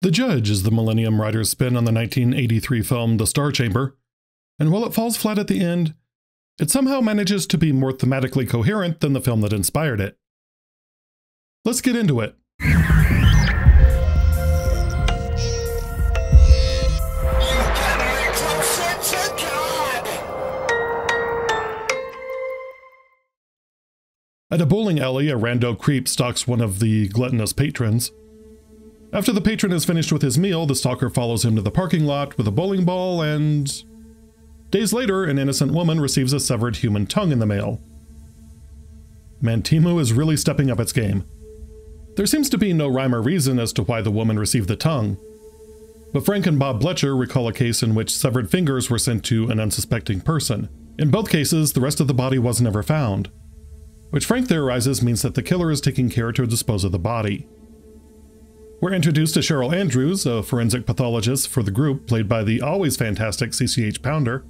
The Judge is the Millennium writer's spin on the 1983 film The Star Chamber, and while it falls flat at the end, it somehow manages to be more thematically coherent than the film that inspired it. Let's get into it. At a bowling alley, a rando creep stalks one of the gluttonous patrons. After the patron is finished with his meal, the stalker follows him to the parking lot with a bowling ball and... Days later, an innocent woman receives a severed human tongue in the mail. Man Temu is really stepping up its game. There seems to be no rhyme or reason as to why the woman received the tongue. But Frank and Bob Bletcher recall a case in which severed fingers were sent to an unsuspecting person. In both cases, the rest of the body was never found which Frank theorizes means that the killer is taking care to dispose of the body. We're introduced to Cheryl Andrews, a forensic pathologist for the group, played by the always fantastic CCH Pounder.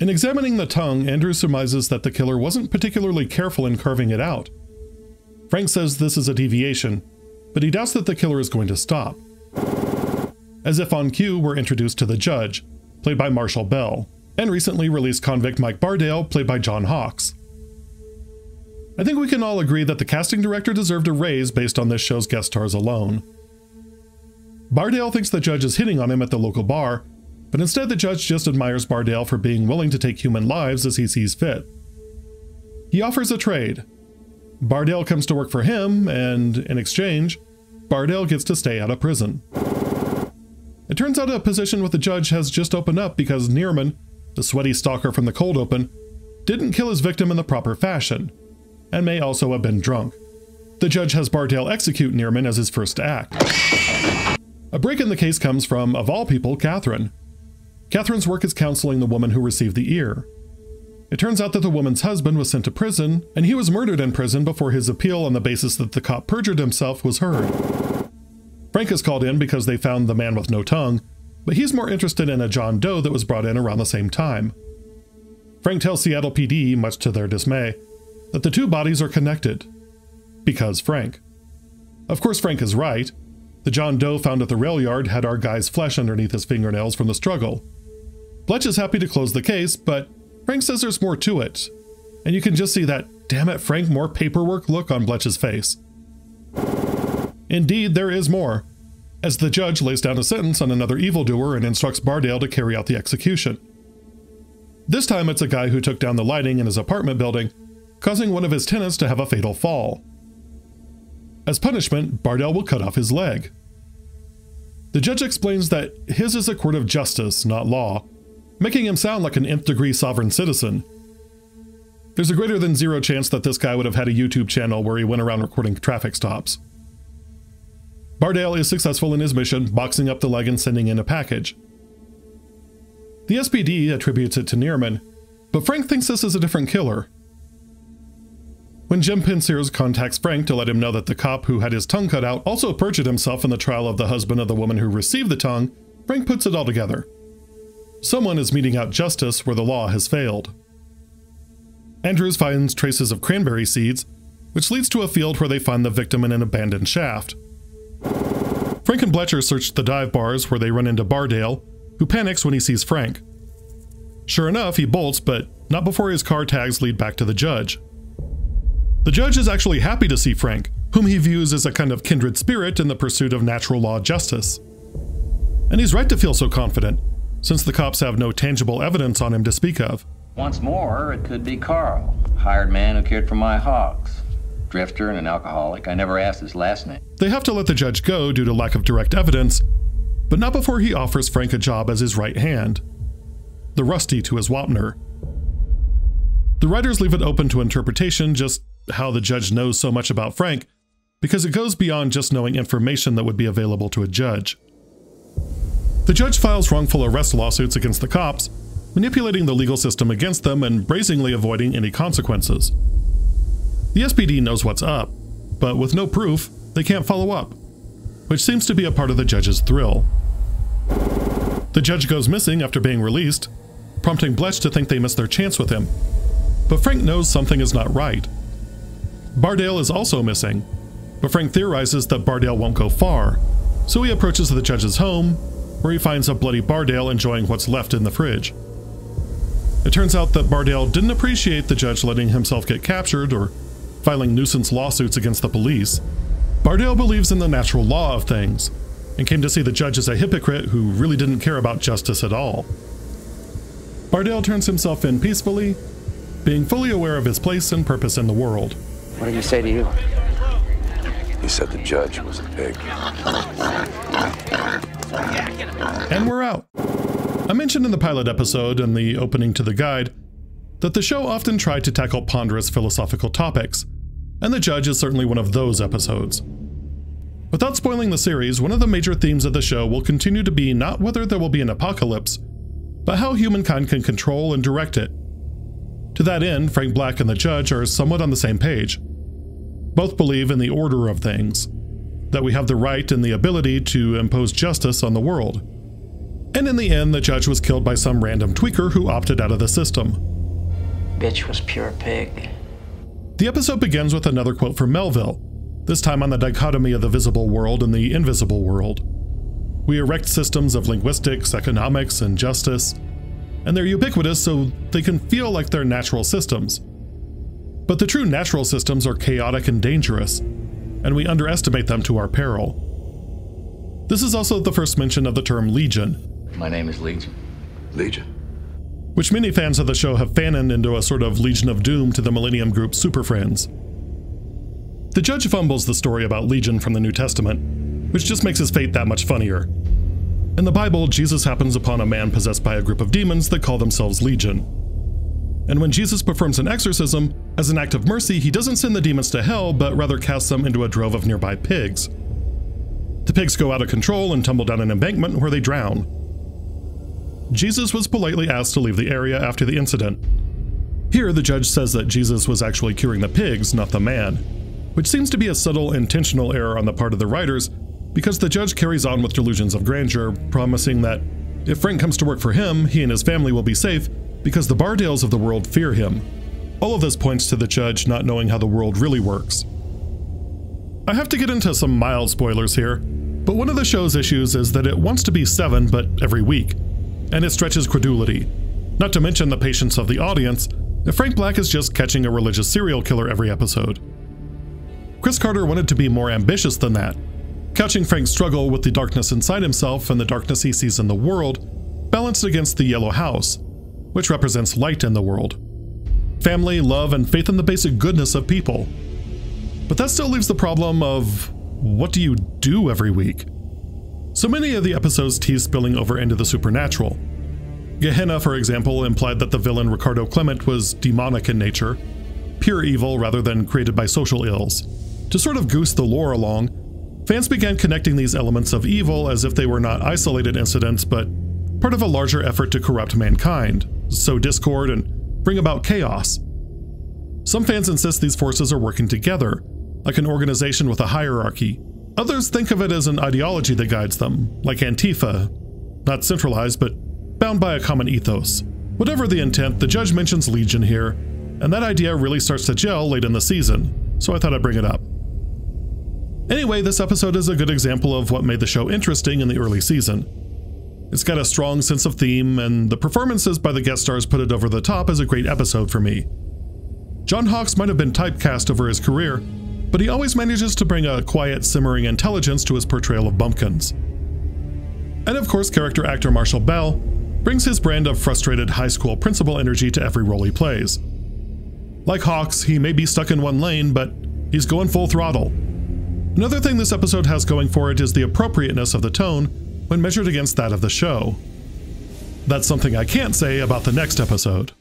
In examining the tongue, Andrews surmises that the killer wasn't particularly careful in carving it out. Frank says this is a deviation, but he doubts that the killer is going to stop. As if on cue, we're introduced to the judge, played by Marshall Bell, and recently released convict Mike Bardale, played by John Hawkes. I think we can all agree that the casting director deserved a raise based on this show's guest stars alone. Bardale thinks the judge is hitting on him at the local bar, but instead the judge just admires Bardale for being willing to take human lives as he sees fit. He offers a trade. Bardale comes to work for him, and in exchange, Bardale gets to stay out of prison. It turns out a position with the judge has just opened up because Neerman, the sweaty stalker from the cold open, didn't kill his victim in the proper fashion and may also have been drunk. The judge has Bardale execute Neerman as his first act. A break in the case comes from, of all people, Catherine. Catherine's work is counseling the woman who received the ear. It turns out that the woman's husband was sent to prison, and he was murdered in prison before his appeal on the basis that the cop perjured himself was heard. Frank is called in because they found the man with no tongue, but he's more interested in a John Doe that was brought in around the same time. Frank tells Seattle PD, much to their dismay, that the two bodies are connected. Because Frank. Of course, Frank is right. The John Doe found at the rail yard had our guy's flesh underneath his fingernails from the struggle. Bletch is happy to close the case, but Frank says there's more to it. And you can just see that, damn it, Frank, more paperwork look on Bletch's face. Indeed, there is more, as the judge lays down a sentence on another evildoer and instructs Bardale to carry out the execution. This time it's a guy who took down the lighting in his apartment building causing one of his tenants to have a fatal fall. As punishment, Bardale will cut off his leg. The judge explains that his is a court of justice, not law, making him sound like an nth degree sovereign citizen. There's a greater than zero chance that this guy would have had a YouTube channel where he went around recording traffic stops. Bardale is successful in his mission, boxing up the leg and sending in a package. The SPD attributes it to Neerman, but Frank thinks this is a different killer. When Jim Penseyres contacts Frank to let him know that the cop who had his tongue cut out also perjured himself in the trial of the husband of the woman who received the tongue, Frank puts it all together. Someone is meting out justice where the law has failed. Andrews finds traces of cranberry seeds, which leads to a field where they find the victim in an abandoned shaft. Frank and Bletcher search the dive bars where they run into Bardale, who panics when he sees Frank. Sure enough, he bolts, but not before his car tags lead back to the judge. The judge is actually happy to see Frank, whom he views as a kind of kindred spirit in the pursuit of natural law justice. And he's right to feel so confident, since the cops have no tangible evidence on him to speak of. Once more, it could be Carl, hired man who cared for my hogs. Drifter and an alcoholic. I never asked his last name. They have to let the judge go due to lack of direct evidence, but not before he offers Frank a job as his right hand. The Rusty to his Wapner. The writers leave it open to interpretation, just how the judge knows so much about Frank because it goes beyond just knowing information that would be available to a judge. The judge files wrongful arrest lawsuits against the cops, manipulating the legal system against them and brazenly avoiding any consequences. The SPD knows what's up, but with no proof, they can't follow up, which seems to be a part of the judge's thrill. The judge goes missing after being released, prompting Bletch to think they missed their chance with him. But Frank knows something is not right. Bardale is also missing, but Frank theorizes that Bardale won't go far, So he approaches the judge's home, where he finds a bloody Bardale enjoying what's left in the fridge. It turns out that Bardale didn't appreciate the judge letting himself get captured or filing nuisance lawsuits against the police. Bardale believes in the natural law of things and came to see the judge as a hypocrite who really didn't care about justice at all. Bardale turns himself in peacefully, being fully aware of his place and purpose in the world. What did he say to you? He said the judge was a pig. And we're out. I mentioned in the pilot episode and the opening to the guide that the show often tried to tackle ponderous philosophical topics, and The Judge is certainly one of those episodes. Without spoiling the series, one of the major themes of the show will continue to be not whether there will be an apocalypse, but how humankind can control and direct it. To that end, Frank Black and the Judge are somewhat on the same page. Both believe in the order of things, that we have the right and the ability to impose justice on the world. And in the end, the judge was killed by some random tweaker who opted out of the system. Bitch was pure pig. The episode begins with another quote from Melville, this time on the dichotomy of the visible world and the invisible world. We erect systems of linguistics, economics, and justice, and they're ubiquitous so they can feel like they're natural systems. But the true natural systems are chaotic and dangerous, and we underestimate them to our peril. This is also the first mention of the term legion, My name is Legion. Legion. which many fans of the show have fanned into a sort of Legion of Doom to the Millennium Group Super Friends. The judge fumbles the story about Legion from the New Testament, which just makes his fate that much funnier. In the Bible, Jesus happens upon a man possessed by a group of demons that call themselves Legion. And when Jesus performs an exorcism, as an act of mercy, he doesn't send the demons to hell, but rather casts them into a drove of nearby pigs. The pigs go out of control and tumble down an embankment where they drown. Jesus was politely asked to leave the area after the incident. Here, the judge says that Jesus was actually curing the pigs, not the man, which seems to be a subtle intentional error on the part of the writers because the judge carries on with delusions of grandeur, promising that if Frank comes to work for him, he and his family will be safe because the Bardales of the world fear him. All of this points to the judge not knowing how the world really works. I have to get into some mild spoilers here, but one of the show's issues is that it wants to be seven, but every week, and it stretches credulity. Not to mention the patience of the audience, if Frank Black is just catching a religious serial killer every episode. Chris Carter wanted to be more ambitious than that, couching Frank's struggle with the darkness inside himself and the darkness he sees in the world, balanced against the yellow house, which represents light in the world. Family, love, and faith in the basic goodness of people. But that still leaves the problem of what do you do every week? So many of the episodes tease spilling over into the supernatural. Gehenna, for example, implied that the villain Ricardo Clement was demonic in nature, pure evil rather than created by social ills. To sort of goose the lore along, fans began connecting these elements of evil as if they were not isolated incidents, but part of a larger effort to corrupt mankind, sow discord, and bring about chaos. Some fans insist these forces are working together, like an organization with a hierarchy. Others think of it as an ideology that guides them, like Antifa, not centralized, but bound by a common ethos. Whatever the intent, the judge mentions Legion here, and that idea really starts to gel late in the season, so I thought I'd bring it up. Anyway, this episode is a good example of what made the show interesting in the early season. It's got a strong sense of theme, and the performances by the guest stars put it over the top as a great episode for me. John Hawkes might have been typecast over his career, but he always manages to bring a quiet, simmering intelligence to his portrayal of Bumpkins. And of course, character actor Marshall Bell brings his brand of frustrated high school principal energy to every role he plays. Like Hawkes, he may be stuck in one lane, but he's going full throttle. Another thing this episode has going for it is the appropriateness of the tone when measured against that of the show. That's something I can't say about the next episode.